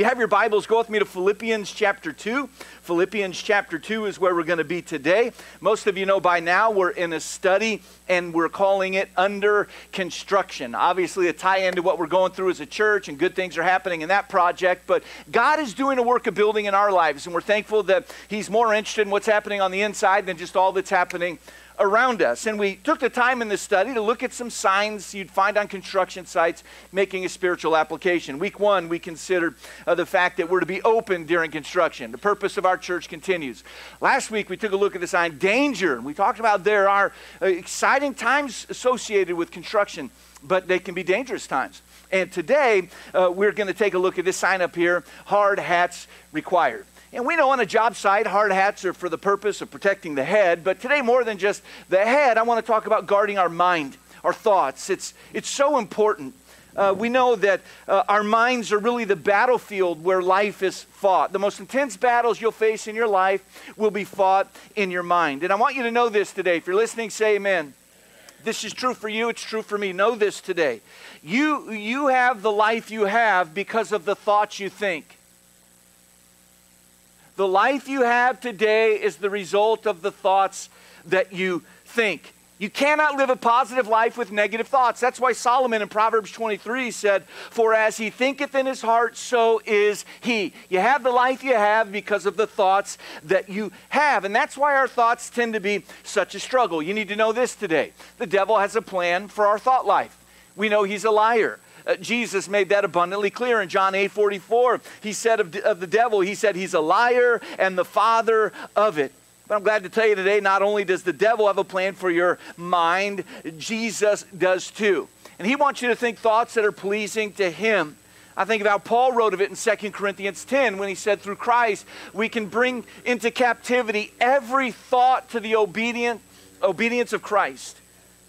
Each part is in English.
you have your Bibles, go with me to Philippians chapter 2. Philippians chapter 2 is where we're going to be today. Most of you know by now we're in a study and we're calling it Under Construction. Obviously, a tie in to what we're going through as a church and good things are happening in that project. But God is doing a work of building in our lives, and we're thankful that He's more interested in what's happening on the inside than just all that's happening around us. And we took the time in this study to look at some signs you'd find on construction sites making a spiritual application. Week one, we considered uh, the fact that we're to be open during construction. The purpose of our church continues. Last week, we took a look at the sign danger. And we talked about there are uh, exciting times associated with construction, but they can be dangerous times. And today, uh, we're going to take a look at this sign up here hard hats required. And we know on a job site, hard hats are for the purpose of protecting the head, but today, more than just the head, I want to talk about guarding our mind, our thoughts. It's, it's so important. Uh, we know that uh, our minds are really the battlefield where life is fought. The most intense battles you'll face in your life will be fought in your mind. And I want you to know this today. If you're listening, say amen. This is true for you, it's true for me. Know this today. You, you have the life you have because of the thoughts you think. The life you have today is the result of the thoughts that you think. You cannot live a positive life with negative thoughts. That's why Solomon in Proverbs 23 said, For as he thinketh in his heart, so is he. You have the life you have because of the thoughts that you have. And that's why our thoughts tend to be such a struggle. You need to know this today the devil has a plan for our thought life. We know he's a liar. Uh, Jesus made that abundantly clear in John 8 44. He said of, of the devil, he said he's a liar and the father of it. But I'm glad to tell you today, not only does the devil have a plan for your mind, Jesus does too. And he wants you to think thoughts that are pleasing to him. I think how Paul wrote of it in 2 Corinthians 10 when he said, Through Christ, we can bring into captivity every thought to the obedient, obedience of Christ.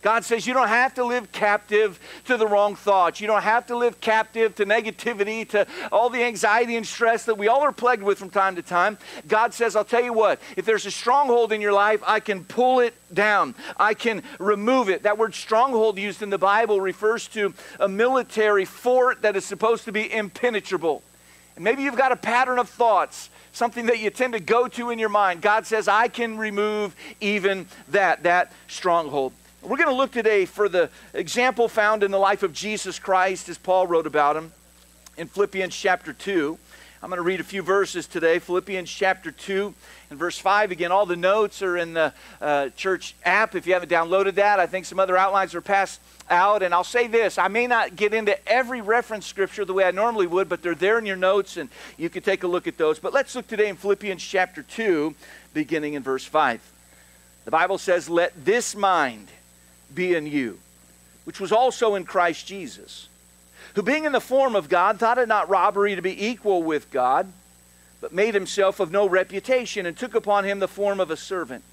God says you don't have to live captive to the wrong thoughts. You don't have to live captive to negativity, to all the anxiety and stress that we all are plagued with from time to time. God says, I'll tell you what, if there's a stronghold in your life, I can pull it down. I can remove it. That word stronghold used in the Bible refers to a military fort that is supposed to be impenetrable. And maybe you've got a pattern of thoughts something that you tend to go to in your mind. God says, I can remove even that, that stronghold. We're going to look today for the example found in the life of Jesus Christ as Paul wrote about him in Philippians chapter 2. I'm going to read a few verses today. Philippians chapter 2 and verse 5. Again, all the notes are in the uh, church app if you haven't downloaded that. I think some other outlines are passed out. And I'll say this I may not get into every reference scripture the way I normally would, but they're there in your notes and you can take a look at those. But let's look today in Philippians chapter 2, beginning in verse 5. The Bible says, Let this mind be in you, which was also in Christ Jesus, who being in the form of God thought it not robbery to be equal with God, but made himself of no reputation and took upon him the form of a servant,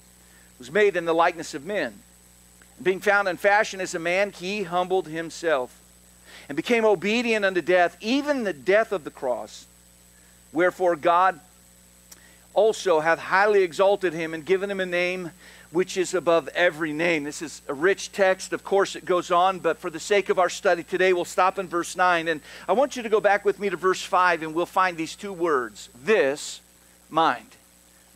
was made in the likeness of men. And being found in fashion as a man, he humbled himself and became obedient unto death, even the death of the cross. Wherefore God also hath highly exalted him and given him a name which is above every name. This is a rich text. Of course, it goes on, but for the sake of our study today, we'll stop in verse 9. And I want you to go back with me to verse 5, and we'll find these two words this mind.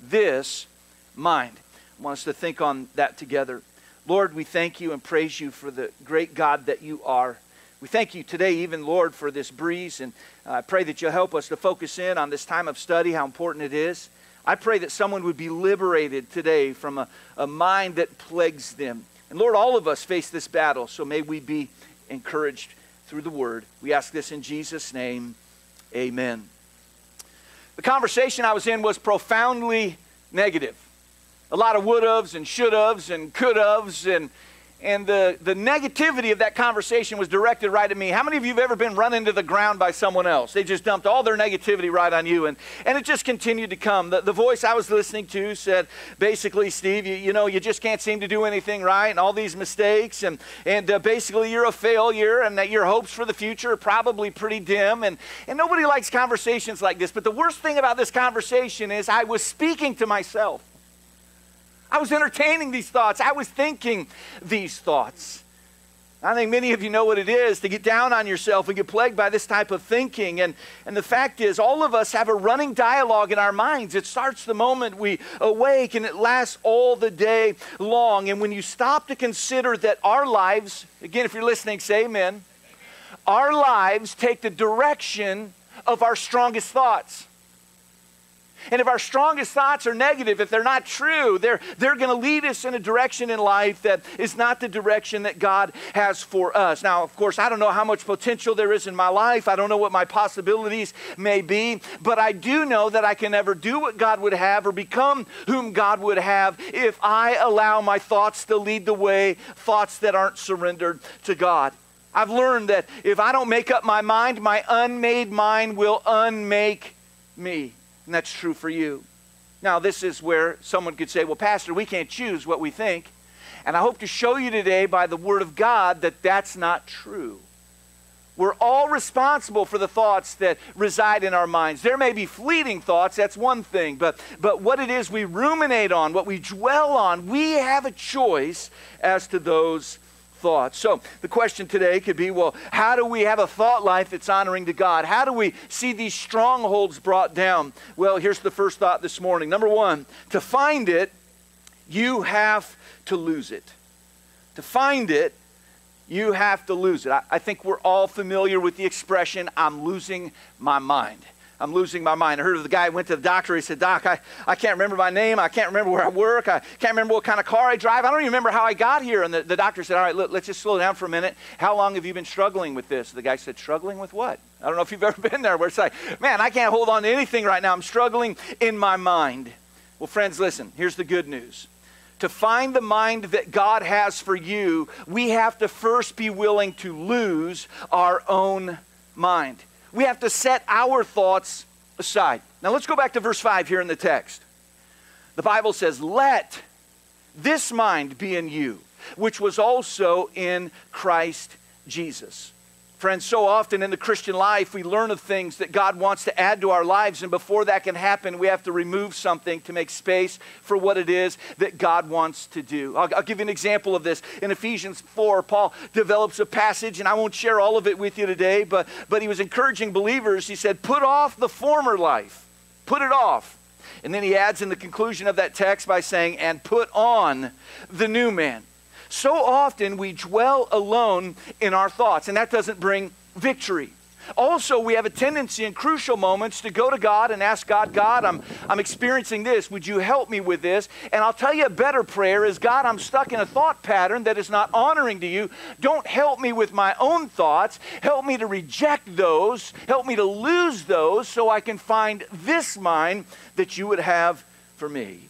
This mind. I want us to think on that together. Lord, we thank you and praise you for the great God that you are. We thank you today, even, Lord, for this breeze, and I pray that you'll help us to focus in on this time of study, how important it is. I pray that someone would be liberated today from a, a mind that plagues them. And Lord, all of us face this battle, so may we be encouraged through the word. We ask this in Jesus' name. Amen. The conversation I was in was profoundly negative. A lot of would haves and should haves and could haves and and the, the negativity of that conversation was directed right at me. How many of you have ever been run into the ground by someone else? They just dumped all their negativity right on you, and, and it just continued to come. The, the voice I was listening to said, basically, Steve, you, you know, you just can't seem to do anything right, and all these mistakes, and, and uh, basically you're a failure, and that your hopes for the future are probably pretty dim, and, and nobody likes conversations like this. But the worst thing about this conversation is I was speaking to myself. I was entertaining these thoughts. I was thinking these thoughts. I think many of you know what it is to get down on yourself and get plagued by this type of thinking. And, and the fact is, all of us have a running dialogue in our minds. It starts the moment we awake and it lasts all the day long. And when you stop to consider that our lives, again, if you're listening, say amen, our lives take the direction of our strongest thoughts. And if our strongest thoughts are negative, if they're not true, they're, they're going to lead us in a direction in life that is not the direction that God has for us. Now, of course, I don't know how much potential there is in my life. I don't know what my possibilities may be, but I do know that I can never do what God would have or become whom God would have if I allow my thoughts to lead the way, thoughts that aren't surrendered to God. I've learned that if I don't make up my mind, my unmade mind will unmake me. And that's true for you. Now, this is where someone could say, well, Pastor, we can't choose what we think. And I hope to show you today by the Word of God that that's not true. We're all responsible for the thoughts that reside in our minds. There may be fleeting thoughts, that's one thing, but, but what it is we ruminate on, what we dwell on, we have a choice as to those thoughts. So the question today could be well, how do we have a thought life that's honoring to God? How do we see these strongholds brought down? Well, here's the first thought this morning. Number one, to find it, you have to lose it. To find it, you have to lose it. I, I think we're all familiar with the expression, I'm losing my mind. I'm losing my mind. I heard of the guy went to the doctor. He said, Doc, I, I can't remember my name. I can't remember where I work. I can't remember what kind of car I drive. I don't even remember how I got here. And the, the doctor said, All right, look, let's just slow down for a minute. How long have you been struggling with this? The guy said, Struggling with what? I don't know if you've ever been there where it's like, Man, I can't hold on to anything right now. I'm struggling in my mind. Well, friends, listen, here's the good news to find the mind that God has for you, we have to first be willing to lose our own mind we have to set our thoughts aside. Now let's go back to verse 5 here in the text. The Bible says, Let this mind be in you, which was also in Christ Jesus. Friends, so often in the Christian life, we learn of things that God wants to add to our lives, and before that can happen, we have to remove something to make space for what it is that God wants to do. I'll, I'll give you an example of this. In Ephesians 4, Paul develops a passage, and I won't share all of it with you today, but, but he was encouraging believers. He said, Put off the former life, put it off. And then he adds in the conclusion of that text by saying, And put on the new man so often we dwell alone in our thoughts, and that doesn't bring victory. Also, we have a tendency in crucial moments to go to God and ask God, God, I'm, I'm experiencing this. Would you help me with this? And I'll tell you a better prayer is God, I'm stuck in a thought pattern that is not honoring to you. Don't help me with my own thoughts. Help me to reject those. Help me to lose those so I can find this mind that you would have for me.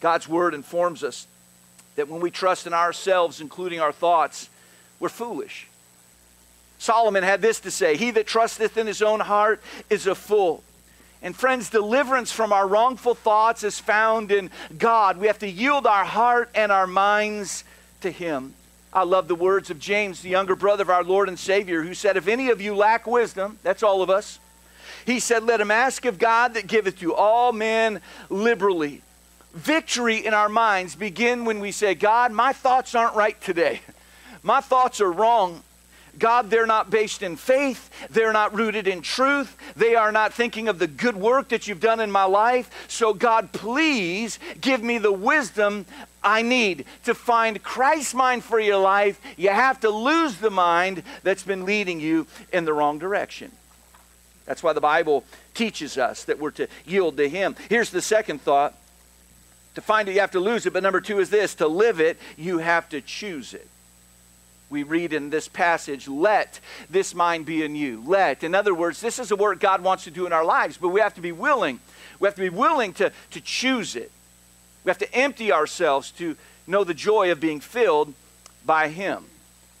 God's word informs us that when we trust in ourselves, including our thoughts, we're foolish. Solomon had this to say He that trusteth in his own heart is a fool. And friends, deliverance from our wrongful thoughts is found in God. We have to yield our heart and our minds to Him. I love the words of James, the younger brother of our Lord and Savior, who said, If any of you lack wisdom, that's all of us, he said, Let him ask of God that giveth to all men liberally victory in our minds begin when we say, God, my thoughts aren't right today. My thoughts are wrong. God, they're not based in faith. They're not rooted in truth. They are not thinking of the good work that you've done in my life. So, God, please give me the wisdom I need to find Christ's mind for your life. You have to lose the mind that's been leading you in the wrong direction. That's why the Bible teaches us that we're to yield to Him. Here's the second thought to find it, you have to lose it. But number two is this to live it, you have to choose it. We read in this passage, let this mind be in you. Let. In other words, this is a work God wants to do in our lives, but we have to be willing. We have to be willing to, to choose it. We have to empty ourselves to know the joy of being filled by Him.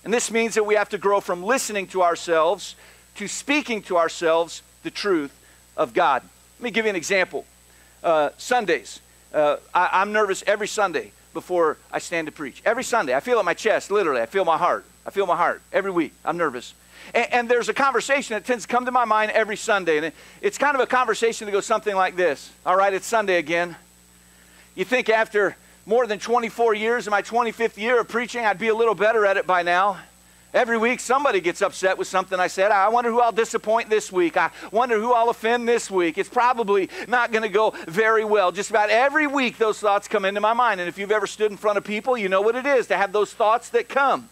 And this means that we have to grow from listening to ourselves to speaking to ourselves the truth of God. Let me give you an example. Uh, Sundays, uh, I, am nervous every Sunday before I stand to preach. Every Sunday. I feel it in my chest, literally. I feel my heart. I feel my heart every week. I'm nervous. And, and there's a conversation that tends to come to my mind every Sunday. And it, it's kind of a conversation that goes something like this All right, it's Sunday again. You think after more than 24 years in my 25th year of preaching, I'd be a little better at it by now. Every week, somebody gets upset with something I said. I wonder who I'll disappoint this week. I wonder who I'll offend this week. It's probably not going to go very well. Just about every week, those thoughts come into my mind. And if you've ever stood in front of people, you know what it is to have those thoughts that come.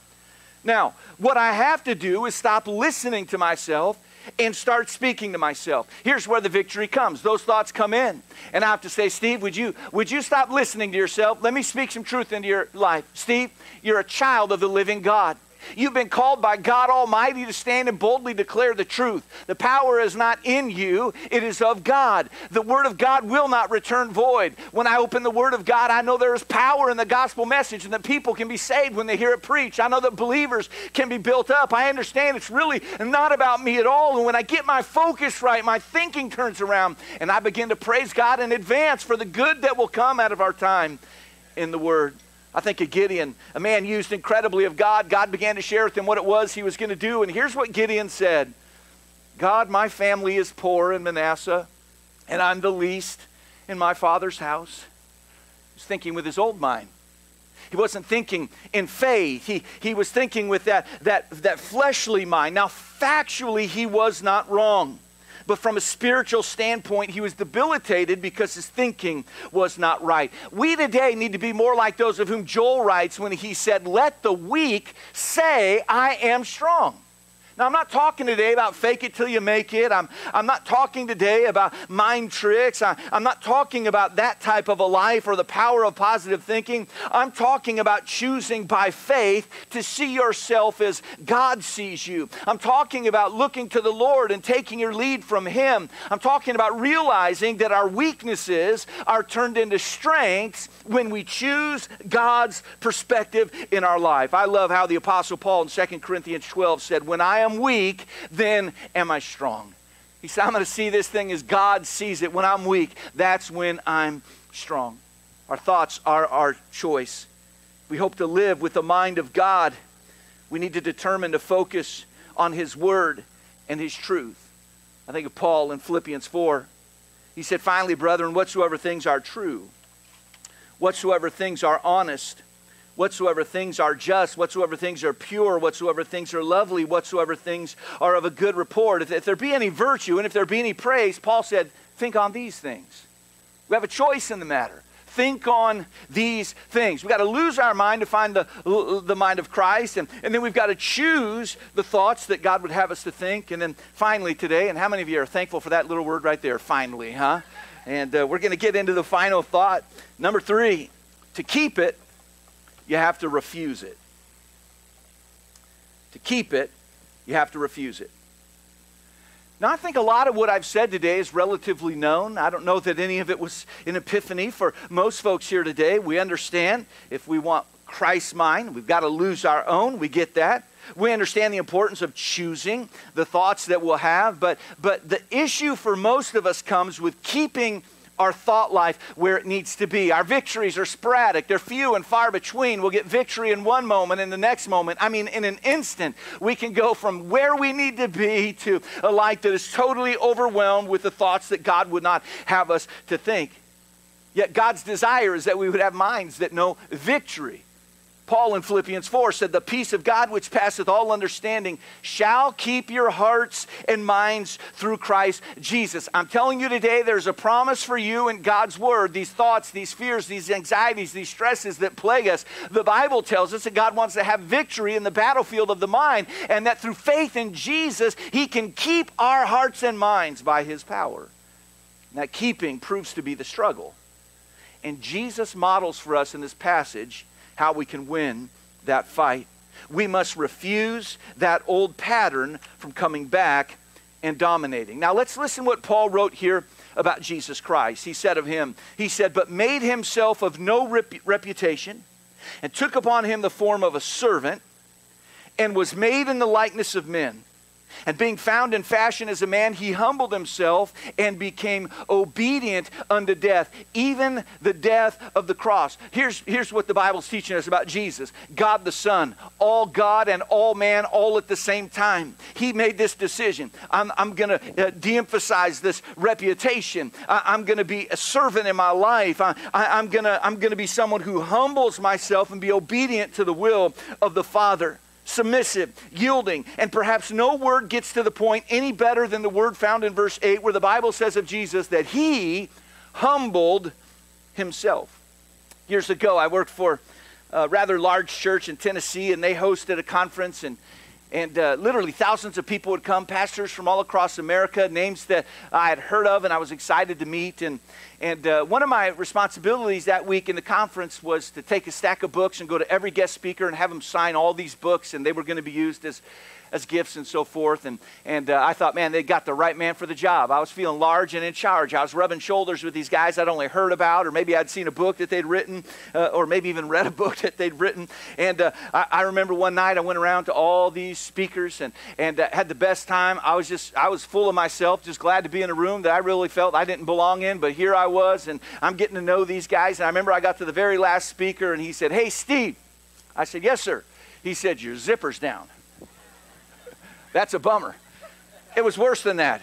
Now, what I have to do is stop listening to myself and start speaking to myself. Here's where the victory comes. Those thoughts come in. And I have to say, Steve, would you would you stop listening to yourself? Let me speak some truth into your life. Steve, you're a child of the living God. You've been called by God Almighty to stand and boldly declare the truth. The power is not in you, it is of God. The Word of God will not return void. When I open the Word of God, I know there is power in the gospel message and that people can be saved when they hear it preached. I know that believers can be built up. I understand it's really not about me at all. And when I get my focus right, my thinking turns around and I begin to praise God in advance for the good that will come out of our time in the Word. I think of Gideon, a man used incredibly of God. God began to share with him what it was he was going to do. And here's what Gideon said God, my family is poor in Manasseh, and I'm the least in my father's house. He's thinking with his old mind. He wasn't thinking in faith. He, he was thinking with that, that, that fleshly mind. Now, factually, he was not wrong but from a spiritual standpoint, he was debilitated because his thinking was not right. We today need to be more like those of whom Joel writes when he said, Let the weak say, I am strong. Now, I'm not talking today about fake it till you make it. I'm, I'm not talking today about mind tricks. I, I'm not talking about that type of a life or the power of positive thinking. I'm talking about choosing by faith to see yourself as God sees you. I'm talking about looking to the Lord and taking your lead from Him. I'm talking about realizing that our weaknesses are turned into strengths when we choose God's perspective in our life. I love how the Apostle Paul in 2 Corinthians 12 said, When I am weak, then am I strong. He said, I'm going to see this thing as God sees it. When I'm weak, that's when I'm strong. Our thoughts are our choice. We hope to live with the mind of God. We need to determine to focus on His Word and His truth. I think of Paul in Philippians 4. He said, Finally, brethren, whatsoever things are true, whatsoever things are honest, whatsoever things are just, whatsoever things are pure, whatsoever things are lovely, whatsoever things are of a good report. If, if there be any virtue and if there be any praise, Paul said, think on these things. We have a choice in the matter. Think on these things. We've got to lose our mind to find the, the mind of Christ, and, and then we've got to choose the thoughts that God would have us to think. And then finally, today, and how many of you are thankful for that little word right there, finally, huh? And uh, we're going to get into the final thought. Number three, to keep it, you have to refuse it. To keep it, you have to refuse it. Now, I think a lot of what I've said today is relatively known. I don't know that any of it was an epiphany for most folks here today. We understand if we want Christ's mind, we've got to lose our own. We get that. We understand the importance of choosing the thoughts that we'll have, but, but the issue for most of us comes with keeping our thought life where it needs to be. Our victories are sporadic, they're few and far between. We'll get victory in one moment, in the next moment. I mean, in an instant, we can go from where we need to be to a life that is totally overwhelmed with the thoughts that God would not have us to think. Yet God's desire is that we would have minds that know victory. Paul in Philippians 4 said, The peace of God which passeth all understanding shall keep your hearts and minds through Christ Jesus. I'm telling you today, there's a promise for you in God's word. These thoughts, these fears, these anxieties, these stresses that plague us. The Bible tells us that God wants to have victory in the battlefield of the mind, and that through faith in Jesus, He can keep our hearts and minds by His power. And that keeping proves to be the struggle. And Jesus models for us in this passage how we can win that fight. We must refuse that old pattern from coming back and dominating. Now let's listen what Paul wrote here about Jesus Christ. He said of him, he said, "But made himself of no rep- reputation and took upon him the form of a servant and was made in the likeness of men." And being found in fashion as a man, he humbled himself and became obedient unto death, even the death of the cross. Here's, here's what the Bible's teaching us about Jesus God the Son, all God and all man, all at the same time. He made this decision. I'm, I'm going to uh, de emphasize this reputation. I, am going to be a servant in my life. I, I, I'm going to I'm going to be someone who humbles myself and be obedient to the will of the Father submissive, yielding, and perhaps no word gets to the point any better than the word found in verse 8, where the Bible says of Jesus that he humbled himself. Years ago, I worked for a rather large church in Tennessee, and they hosted a conference, and and uh, literally thousands of people would come, pastors from all across America, names that I had heard of and I was excited to meet. And, and uh, one of my responsibilities that week in the conference was to take a stack of books and go to every guest speaker and have them sign all these books, and they were going to be used as as gifts and so forth. And, and uh, I thought, man, they got the right man for the job. I was feeling large and in charge. I was rubbing shoulders with these guys I'd only heard about, or maybe I'd seen a book that they'd written, uh, or maybe even read a book that they'd written. And uh, I, I, remember one night I went around to all these speakers and, and uh, had the best time. I was just, I was full of myself, just glad to be in a room that I really felt I didn't belong in, but here I was, and I'm getting to know these guys. And I remember I got to the very last speaker, and he said, Hey, Steve. I said, Yes, sir. He said, Your zipper's down. That's a bummer. It was worse than that.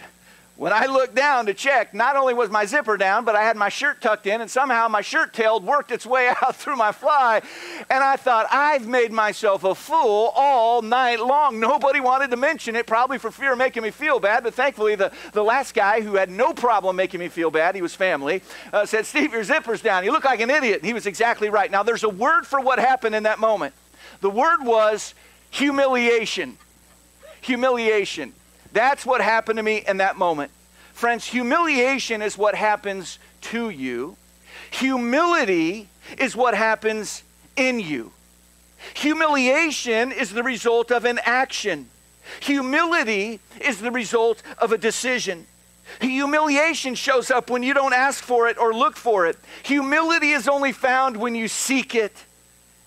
When I looked down to check, not only was my zipper down, but I had my shirt tucked in, and somehow my shirt tail worked its way out through my fly. And I thought, I've made myself a fool all night long. Nobody wanted to mention it, probably for fear of making me feel bad. But thankfully, the, the last guy who had no problem making me feel bad, he was family, uh, said, Steve, your zipper's down. You look like an idiot. And he was exactly right. Now, there's a word for what happened in that moment. The word was humiliation humiliation. That's what happened to me in that moment. Friends, humiliation is what happens to you. Humility is what happens in you. Humiliation is the result of an action. Humility is the result of a decision. Humiliation shows up when you don't ask for it or look for it. Humility is only found when you seek it.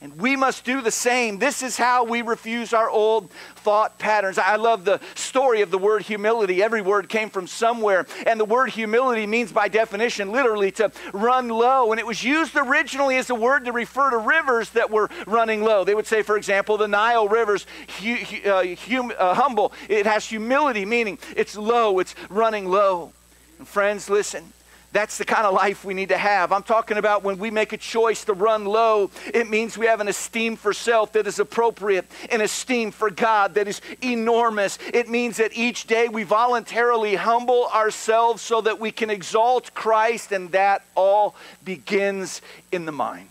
And we must do the same. This is how we refuse our old thought patterns. I love the story of the word humility. Every word came from somewhere. And the word humility means, by definition, literally to run low. And it was used originally as a word to refer to rivers that were running low. They would say, for example, the Nile River's hu- uh, hum- uh, humble. It has humility, meaning it's low, it's running low. And friends, listen. That's the kind of life we need to have. I'm talking about when we make a choice to run low, it means we have an esteem for self that is appropriate, an esteem for God that is enormous. It means that each day we voluntarily humble ourselves so that we can exalt Christ, and that all begins in the mind.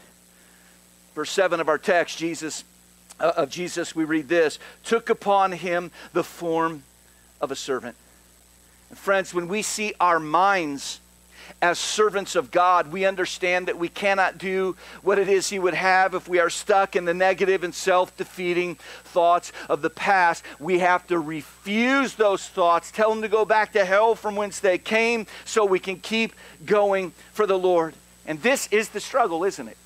Verse 7 of our text, Jesus, uh, of Jesus, we read this took upon him the form of a servant. And friends, when we see our minds, as servants of God, we understand that we cannot do what it is He would have if we are stuck in the negative and self defeating thoughts of the past. We have to refuse those thoughts, tell them to go back to hell from whence they came, so we can keep going for the Lord. And this is the struggle, isn't it?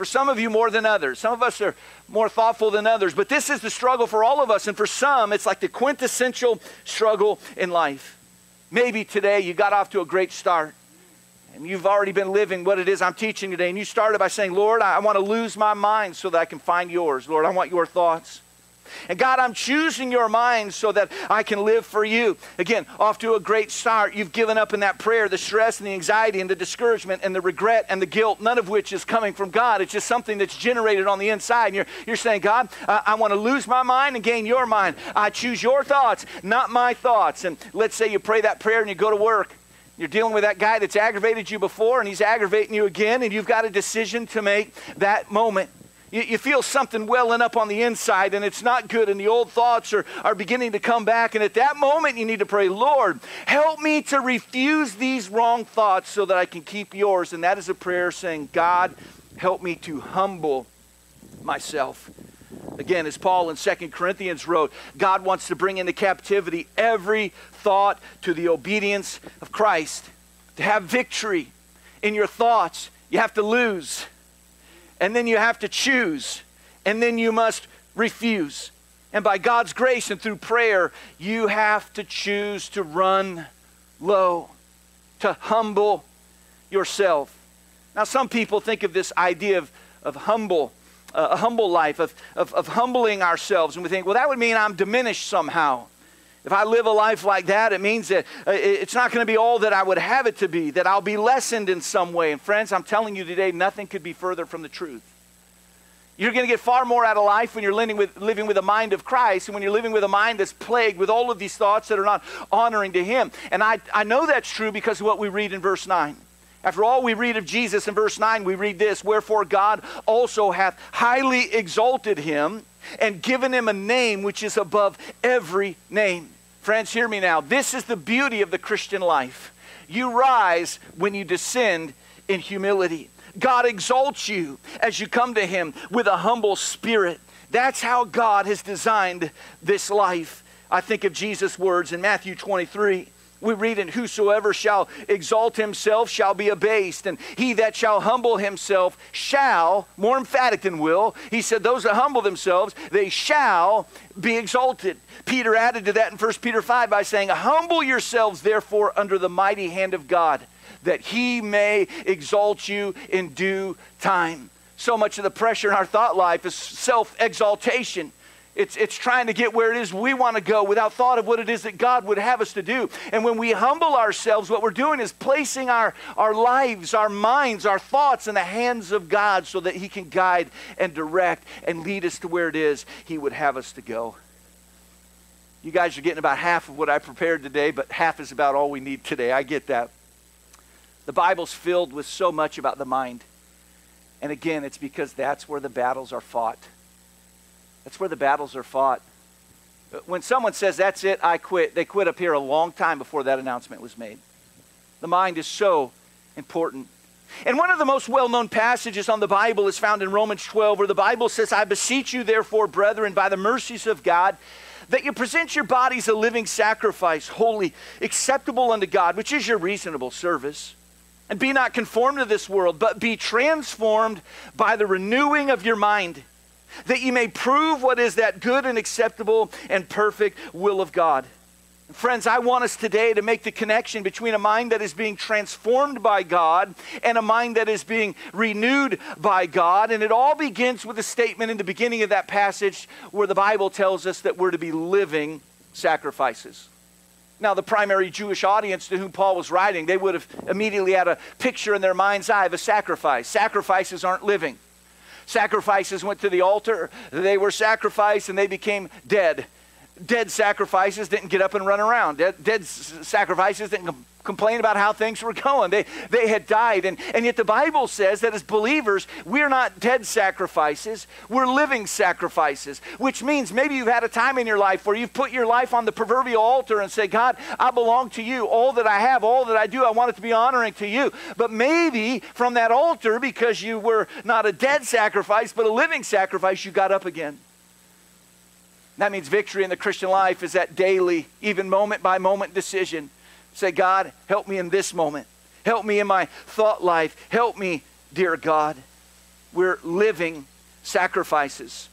For some of you, more than others. Some of us are more thoughtful than others, but this is the struggle for all of us. And for some, it's like the quintessential struggle in life. Maybe today you got off to a great start and you've already been living what it is I'm teaching today, and you started by saying, Lord, I want to lose my mind so that I can find yours. Lord, I want your thoughts. And God, I'm choosing your mind so that I can live for you. Again, off to a great start. You've given up in that prayer the stress and the anxiety and the discouragement and the regret and the guilt, none of which is coming from God. It's just something that's generated on the inside. And you're, you're saying, God, I, I want to lose my mind and gain your mind. I choose your thoughts, not my thoughts. And let's say you pray that prayer and you go to work. You're dealing with that guy that's aggravated you before and he's aggravating you again, and you've got a decision to make that moment. You, you, feel something welling up on the inside and it's not good, and the old thoughts are, are beginning to come back. And at that moment, you need to pray, Lord, help me to refuse these wrong thoughts so that I can keep yours. And that is a prayer saying, God, help me to humble myself. Again, as Paul in Second Corinthians wrote, God wants to bring into captivity every thought to the obedience of Christ. To have victory in your thoughts, you have to lose. And then you have to choose. And then you must refuse. And by God's grace and through prayer, you have to choose to run low, to humble yourself. Now, some people think of this idea of, of humble, uh, a humble life, of, of, of humbling ourselves, and we think, well, that would mean I'm diminished somehow. If I live a life like that, it means that uh, it's not going to be all that I would have it to be, that I'll be lessened in some way. And friends, I'm telling you today, nothing could be further from the truth. You're going to get far more out of life when you're living with, living with a mind of Christ and when you're living with a mind that's plagued with all of these thoughts that are not honoring to Him. And I, I know that's true because of what we read in verse 9. After all, we read of Jesus in verse 9, we read this Wherefore God also hath highly exalted him and given him a name which is above every name. Friends, hear me now. This is the beauty of the Christian life. You rise when you descend in humility. God exalts you as you come to him with a humble spirit. That's how God has designed this life. I think of Jesus' words in Matthew 23 we read in whosoever shall exalt himself shall be abased and he that shall humble himself shall more emphatic than will he said those that humble themselves they shall be exalted. Peter added to that in 1 peter 5 by saying humble yourselves therefore under the mighty hand of god that he may exalt you in due time. So much of the pressure in our thought life is self-exaltation it's, it's trying to get where it is we want to go without thought of what it is that God would have us to do. And when we humble ourselves, what we're doing is placing our, our lives, our minds, our thoughts in the hands of God so that He can guide and direct and lead us to where it is He would have us to go. You guys are getting about half of what I prepared today, but half is about all we need today. I get that. The Bible's filled with so much about the mind. And again, it's because that's where the battles are fought. That's where the battles are fought. Uh, when someone says, That's it, I quit, they quit up here a long time before that announcement was made. The mind is so important. And one of the most well known passages on the Bible is found in Romans 12, where the Bible says, I beseech you, therefore, brethren, by the mercies of God, that you present your bodies a living sacrifice, holy, acceptable unto God, which is your reasonable service. And be not conformed to this world, but be transformed by the renewing of your mind that you may prove what is that good and acceptable and perfect will of God. Friends, I want us today to make the connection between a mind that is being transformed by God and a mind that is being renewed by God. And it all begins with a statement in the beginning of that passage where the Bible tells us that we're to be living sacrifices. Now, the primary Jewish audience to whom Paul was writing, they would have immediately had a picture in their mind's eye of a sacrifice. Sacrifices aren't living. Sacrifices went to the altar, they were sacrificed, and they became dead. Dead sacrifices didn't get up and run around. Dead, dead sacrifices didn't complain about how things were going. They, they had died. And, and yet the Bible says that as believers, we're not dead sacrifices, we're living sacrifices, which means maybe you've had a time in your life where you've put your life on the proverbial altar and say, God, I belong to you. All that I have, all that I do, I want it to be honoring to you. But maybe from that altar, because you were not a dead sacrifice, but a living sacrifice, you got up again. That means victory in the Christian life is that daily, even moment by moment decision Say, God, help me in this moment. Help me in my thought life. Help me, dear God. We're living sacrifices.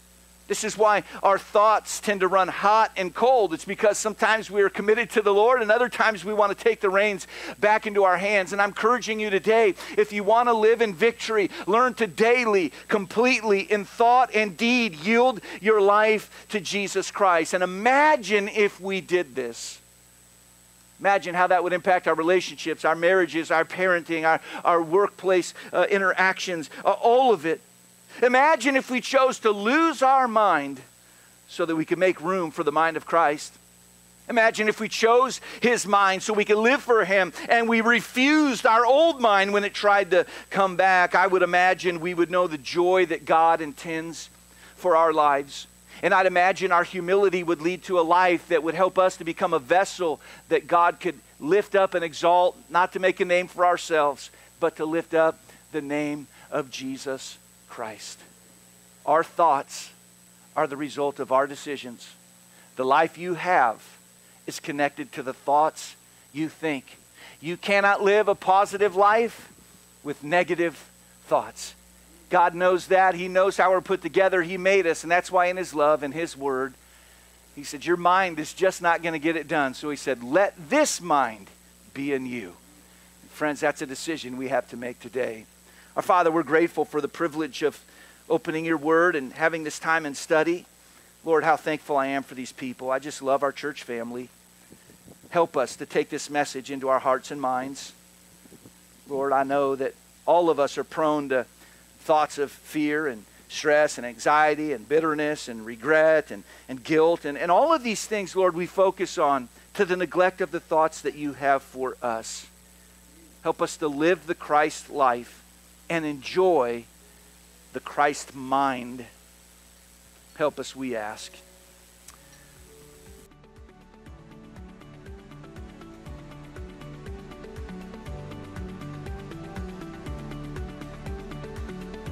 This is why our thoughts tend to run hot and cold. It's because sometimes we are committed to the Lord, and other times we want to take the reins back into our hands. And I'm encouraging you today if you want to live in victory, learn to daily, completely, in thought and deed, yield your life to Jesus Christ. And imagine if we did this. Imagine how that would impact our relationships, our marriages, our parenting, our, our workplace uh, interactions, uh, all of it. Imagine if we chose to lose our mind so that we could make room for the mind of Christ. Imagine if we chose his mind so we could live for him and we refused our old mind when it tried to come back. I would imagine we would know the joy that God intends for our lives. And I'd imagine our humility would lead to a life that would help us to become a vessel that God could lift up and exalt, not to make a name for ourselves, but to lift up the name of Jesus Christ. Our thoughts are the result of our decisions. The life you have is connected to the thoughts you think. You cannot live a positive life with negative thoughts. God knows that. He knows how we're put together. He made us. And that's why, in His love and His word, He said, Your mind is just not going to get it done. So he said, Let this mind be in you. Friends, that's a decision we have to make today. Our Father, we're grateful for the privilege of opening your word and having this time in study. Lord, how thankful I am for these people. I just love our church family. Help us to take this message into our hearts and minds. Lord, I know that all of us are prone to thoughts of fear and stress and anxiety and bitterness and regret and, and guilt. And, and all of these things, Lord, we focus on to the neglect of the thoughts that you have for us. Help us to live the Christ life and enjoy the Christ mind. Help us, we ask.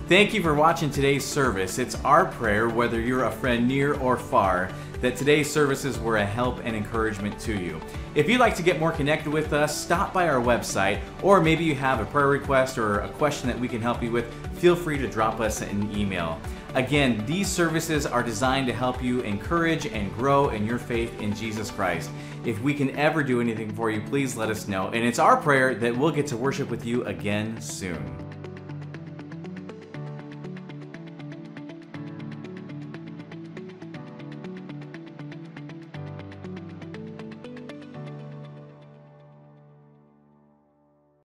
Thank you for watching today's service. It's our prayer, whether you're a friend near or far, that today's services were a help and encouragement to you. If you'd like to get more connected with us, stop by our website, or maybe you have a prayer request or a question that we can help you with, feel free to drop us an email. Again, these services are designed to help you encourage and grow in your faith in Jesus Christ. If we can ever do anything for you, please let us know. And it's our prayer that we'll get to worship with you again soon.